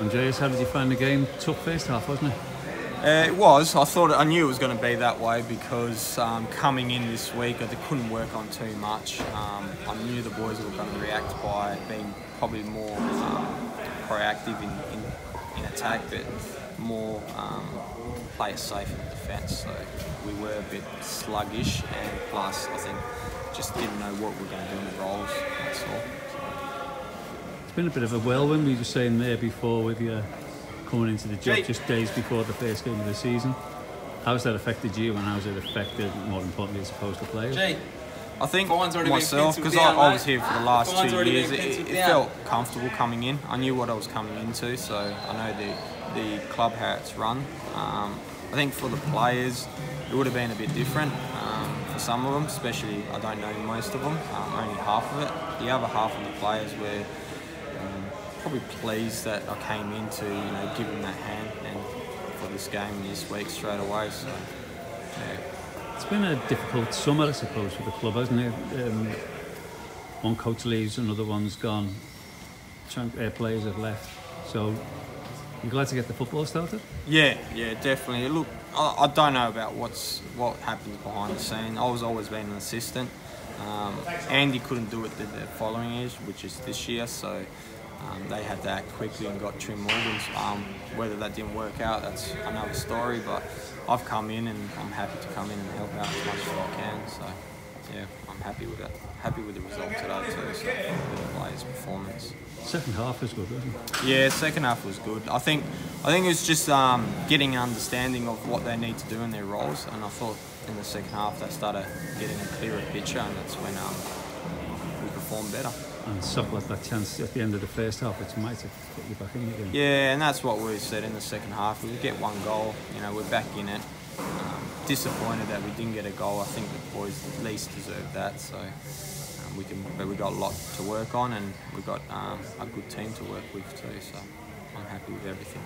Andres, how did you find the game? Tough first half, wasn't it? Uh, it was. I thought I knew it was going to be that way because um, coming in this week, I couldn't work on too much. Um, I knew the boys were going to react by being probably more um, proactive in, in, in, attack, but more um, play safe in defence. So we were a bit sluggish, and plus I think just didn't know what we were going to do in the roles. That's been a bit of a whirlwind. We were just saying there before with your coming into the job just days before the first game of the season. How's that affected you, and how how's it affected, more importantly, as opposed to players? I think myself, because I, I, was here for the last two years, it, it, felt comfortable coming in. I knew what I was coming into, so I know the the club how it's run. Um, I think for the players, it would have been a bit different um, for some of them, especially I don't know most of them, um, only half of it. The other half of the players were um, probably pleased that I came in to you know give them that hand and for this game this week straight away. So yeah. It's been a difficult summer, I suppose, for the club, hasn't it? Um, one coach leaves, another one's gone. Uh, players have left, so you glad to get the football started? Yeah, yeah, definitely. Look, I, I, don't know about what's what happens behind the scene. I was always been an assistant. Um, Andy couldn't do it the, the, following year, which is this year, so um, they had to act quickly and got Trim Morgans. Um, whether that didn't work out, that's another story. But I've come in and I'm happy to come in and help out as much as I can. So yeah, I'm happy with it. Happy with the result today too. So the players' performance. Second half was good, wasn't it? Yeah, second half was good. I think I think it was just um, getting an understanding of what they need to do in their roles, and I thought in the second half they started getting a clearer picture, and that's when um, we performed better. And stuff like that chance at the end of the first half, which might have put you back in again. Yeah, and that's what we said in the second half. We get one goal, you know, we're back in it. Um, disappointed that we didn't get a goal. I think the boys at least deserved that. So we can, but we've got a lot to work on, and we've got um, a good team to work with too. So I'm happy with everything.